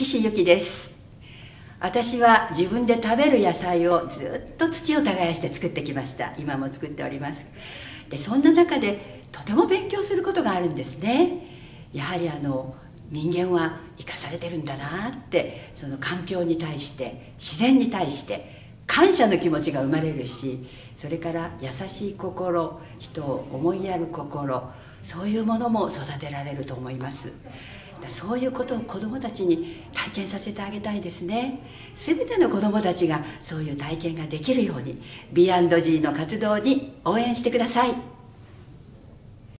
岸由紀です。私は自分で食べる野菜をずっと土を耕して作ってきました。今も作っております。でそんな中でとても勉強することがあるんですね。やはりあの人間は生かされてるんだなってその環境に対して自然に対して感謝の気持ちが生まれるしそれから優しい心人を思いやる心そういうものも育てられると思います。そういうことを子どもたちに体験させてあげたいですね。全ての子どもたちがそういう体験ができるように B&G の活動に応援してください。